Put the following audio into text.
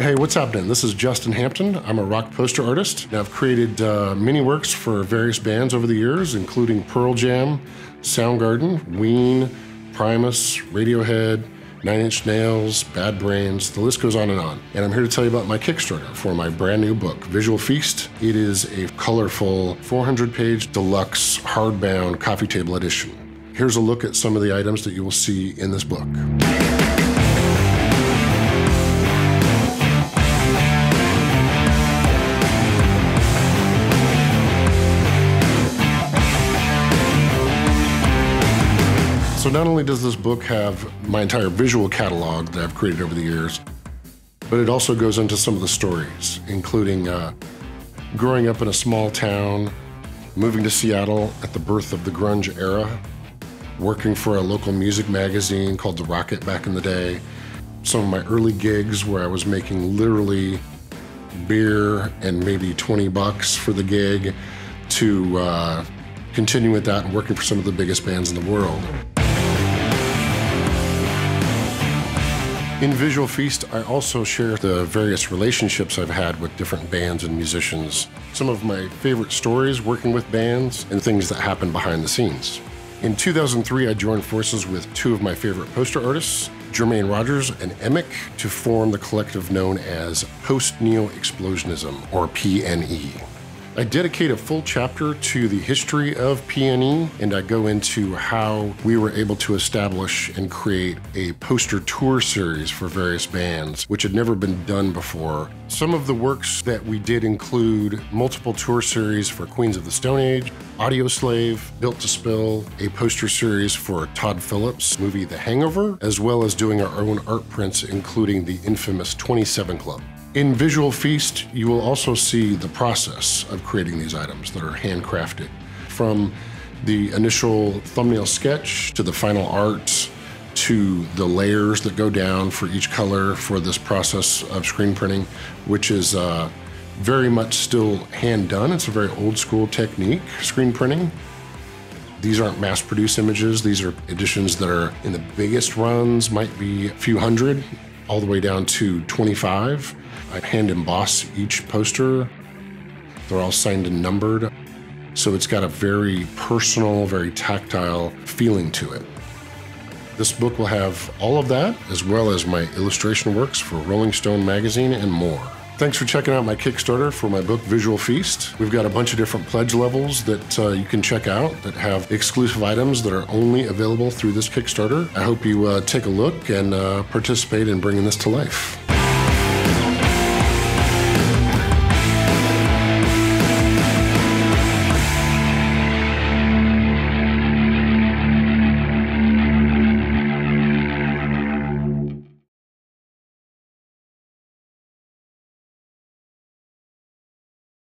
Hey, what's happening? This is Justin Hampton. I'm a rock poster artist. I've created uh, many works for various bands over the years, including Pearl Jam, Soundgarden, Ween, Primus, Radiohead, Nine Inch Nails, Bad Brains, the list goes on and on. And I'm here to tell you about my Kickstarter for my brand new book, Visual Feast. It is a colorful 400 page deluxe hardbound coffee table edition. Here's a look at some of the items that you will see in this book. So not only does this book have my entire visual catalog that I've created over the years, but it also goes into some of the stories, including uh, growing up in a small town, moving to Seattle at the birth of the grunge era, working for a local music magazine called The Rocket back in the day, some of my early gigs where I was making literally beer and maybe 20 bucks for the gig, to uh, continue with that and working for some of the biggest bands in the world. In Visual Feast, I also share the various relationships I've had with different bands and musicians, some of my favorite stories working with bands, and things that happen behind the scenes. In 2003, I joined forces with two of my favorite poster artists, Jermaine Rogers and Emek, to form the collective known as Post Neo Explosionism, or PNE. I dedicate a full chapter to the history of PNE, and I go into how we were able to establish and create a poster tour series for various bands, which had never been done before. Some of the works that we did include multiple tour series for Queens of the Stone Age, Audioslave, Built to Spill, a poster series for Todd Phillips' movie The Hangover, as well as doing our own art prints, including the infamous 27 Club. In Visual Feast, you will also see the process of creating these items that are handcrafted. From the initial thumbnail sketch to the final art to the layers that go down for each color for this process of screen printing, which is uh, very much still hand done. It's a very old school technique, screen printing. These aren't mass produced images. These are editions that are in the biggest runs, might be a few hundred, all the way down to 25. I hand emboss each poster. They're all signed and numbered. So it's got a very personal, very tactile feeling to it. This book will have all of that, as well as my illustration works for Rolling Stone magazine and more. Thanks for checking out my Kickstarter for my book Visual Feast. We've got a bunch of different pledge levels that uh, you can check out that have exclusive items that are only available through this Kickstarter. I hope you uh, take a look and uh, participate in bringing this to life.